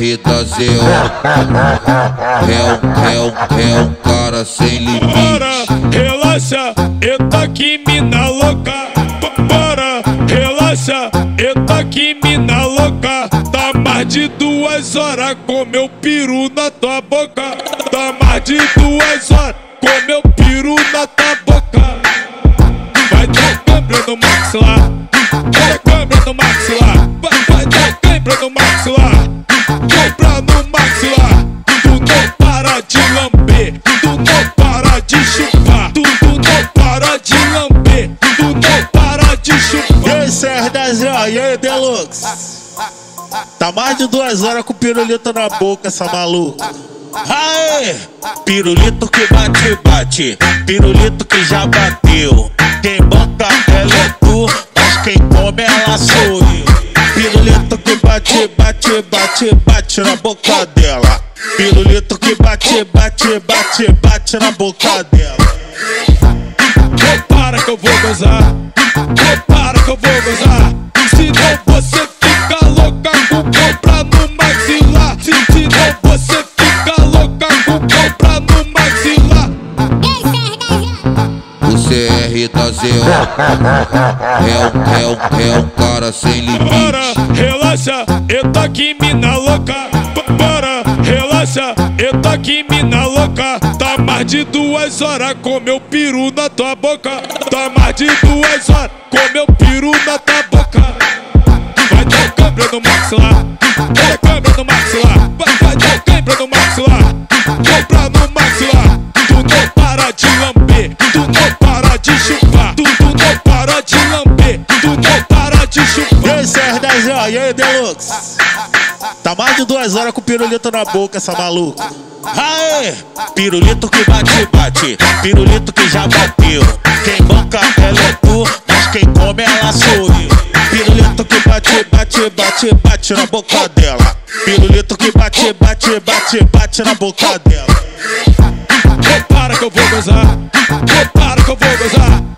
Rita Zeo é é é um cara sem limite. Para, relaxa, eita que mina louca. Para, relaxa, eita que mina louca. Tá mais de duas horas com meu peru na tua boca. Tá mais de duas horas com meu peru na tua boca. R10 e aí, Deluxe? Tá mais de duas horas com pirulito na boca, essa maluca. Aê! Pirulito que bate, bate. Pirulito que já bateu. Quem banca ela é tu, mas quem come ela sou eu. Pirulito que bate, bate, bate, bate na boca dela. Pirulito que bate, bate, bate, bate na boca dela. Repara que eu vou gozar. O CR tá Zeo é um, é um, é um cara sem Para, limite. relaxa, eita que mina louca. Pa- Para, relaxa, eita que mina louca. Tá mais de duas horas com meu peru na tua boca. Tá mais de duas horas com meu peru R10 aí, Deluxe? Tá mais de duas horas com pirulito na boca, essa maluca. Aê! Pirulito que bate, bate. Pirulito que já bateu. Quem banca ela é tu, mas quem come ela sou eu. Pirulito que bate, bate, bate, bate na boca dela. Pirulito que bate, bate, bate, bate na boca dela. Repara que eu vou gozar. Repara que eu vou gozar.